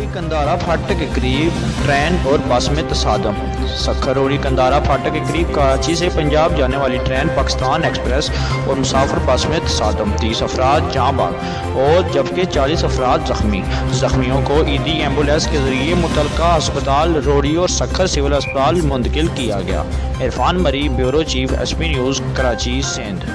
سکھروڑی کندارا پھاٹک کے قریب ٹرین اور بس میں تصادم سکھروڑی کندارا پھاٹک کے قریب کراچی سے پنجاب جانے والی ٹرین پاکستان ایکسپریس اور مسافر بس میں تصادم تیس افراد جاں باغ اور جبکہ چالیس افراد زخمی زخمیوں کو ایدی ایمبولینس کے ذریعے متعلقہ ہسپتال روڑی اور سکھر سول اسپتال منتقل کیا گیا Irfan Marri bureau chief S P news Karachi Sindh